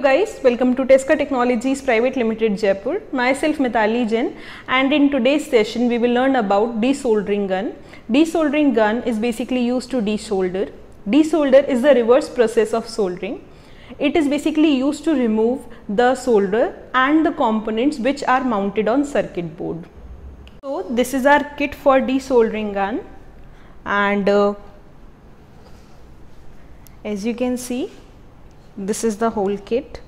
guys, welcome to Tesca Technologies Private Limited Jaipur. Myself Mitali Jain and in today's session we will learn about desoldering gun. Desoldering gun is basically used to desolder. Desolder is the reverse process of soldering. It is basically used to remove the solder and the components which are mounted on circuit board. So this is our kit for desoldering gun and uh, as you can see this is the whole kit.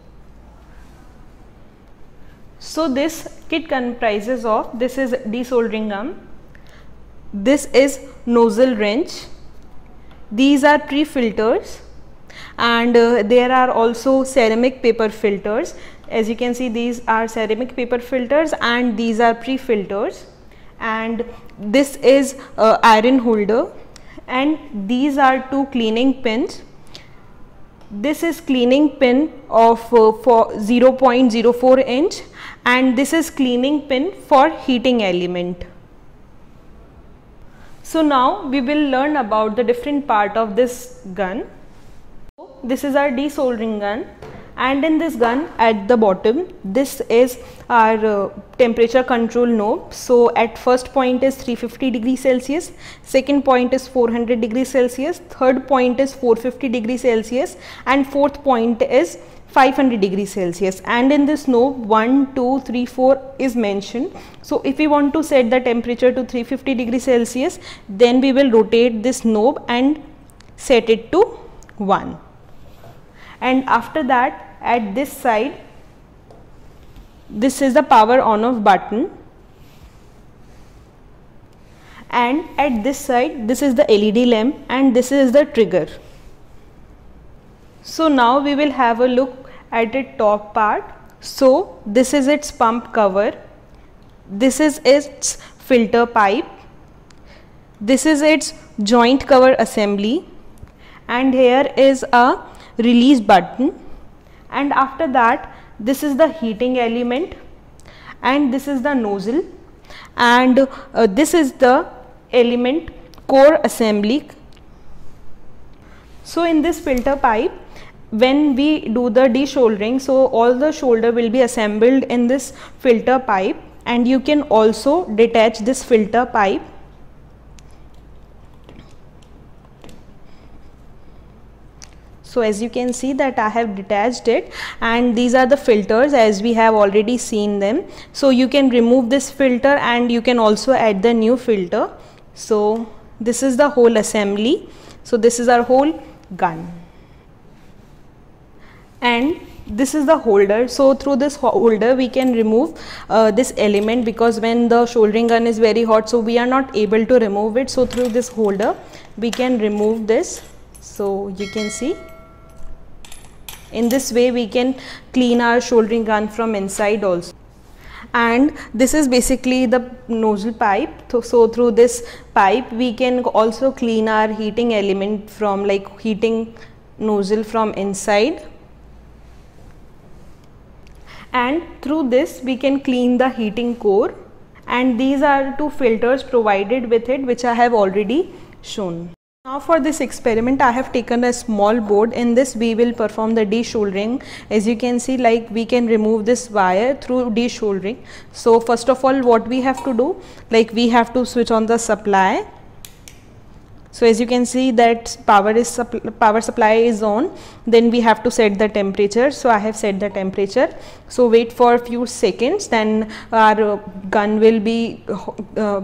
So this kit comprises of this is desoldering gun this is nozzle wrench these are pre-filters and uh, there are also ceramic paper filters. As you can see these are ceramic paper filters and these are pre-filters and this is uh, iron holder. And these are two cleaning pins this is cleaning pin of uh, for 0.04 inch and this is cleaning pin for heating element. So now we will learn about the different part of this gun. This is our desoldering gun and in this gun at the bottom this is our uh, temperature control knob. So at first point is 350 degrees celsius second point is 400 degrees celsius third point is 450 degrees celsius and fourth point is 500 degrees celsius. And in this knob 1 2 3 4 is mentioned. So if we want to set the temperature to 350 degrees celsius then we will rotate this knob and set it to 1 and after that at this side this is the power on off button. And at this side this is the LED lamp and this is the trigger. So now we will have a look at the top part. So this is its pump cover, this is its filter pipe, this is its joint cover assembly. And here is a release button and after that this is the heating element and this is the nozzle and uh, this is the element core assembly. So in this filter pipe when we do the desoldering so all the solder will be assembled in this filter pipe and you can also detach this filter pipe so as you can see that I have detached it and these are the filters as we have already seen them. So you can remove this filter and you can also add the new filter. So this is the whole assembly. So this is our whole gun. And this is the holder. So through this holder we can remove uh, this element because when the soldering gun is very hot so we are not able to remove it. So through this holder we can remove this. So you can see in this way we can clean our soldering gun from inside also. And this is basically the nozzle pipe. So, through this pipe we can also clean our heating element from like heating nozzle from inside. And through this we can clean the heating core. And these are two filters provided with it which I have already shown. Now for this experiment I have taken a small board. In this we will perform the desoldering as you can see like we can remove this wire through desoldering. So first of all what we have to do like we have to switch on the supply so as you can see that power is power supply is on then we have to set the temperature. So i have set the temperature. So wait for a few seconds then our gun will be uh,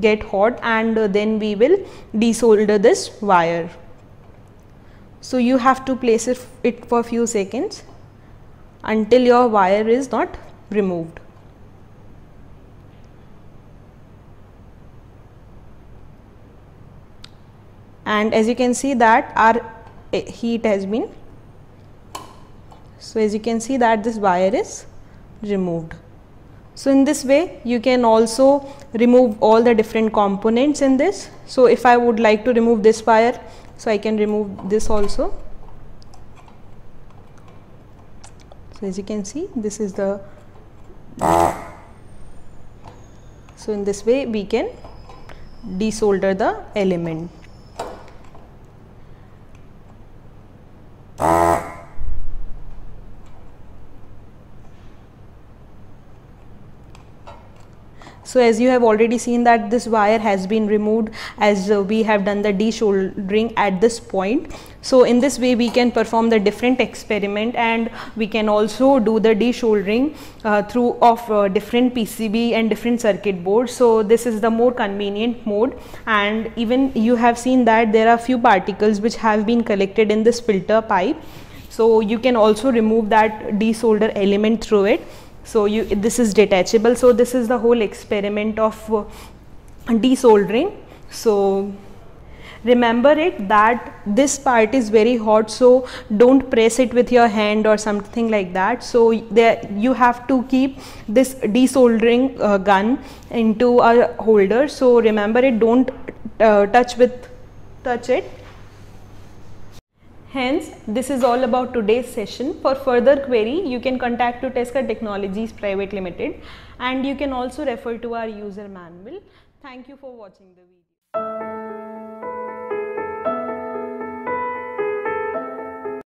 get hot and then we will desolder this wire. So you have to place it, it for few seconds until your wire is not removed and as you can see that our eh, heat has been so as you can see that this wire is removed. So in this way you can also remove all the different components in this. So if I would like to remove this wire so I can remove this also. So as you can see this is the so in this way we can desolder the element so as you have already seen that this wire has been removed as uh, we have done the desoldering at this point. So in this way we can perform the different experiment and we can also do the desoldering uh, through of uh, different PCB and different circuit boards. So this is the more convenient mode. And even you have seen that there are few particles which have been collected in this filter pipe. So you can also remove that desolder element through it so you this is detachable. So this is the whole experiment of uh, desoldering. So remember it that this part is very hot so don't press it with your hand or something like that. So there you have to keep this desoldering uh, gun into a holder. So remember it don't uh, touch with touch it Hence, this is all about today's session. For further query, you can contact to Tesca Technologies Private Limited and you can also refer to our user manual. Thank you for watching the video.